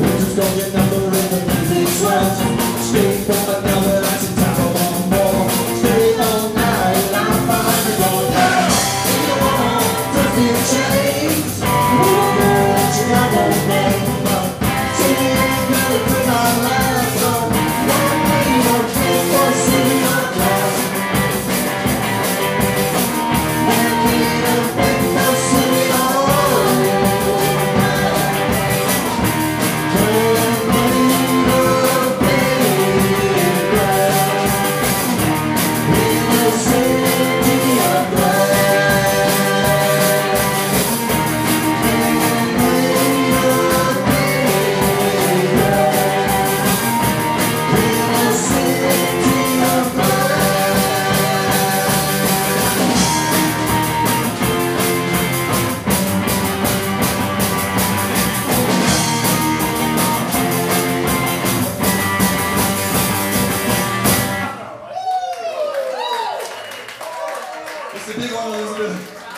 Just don't get number in the sweat. It's a big one, Elizabeth.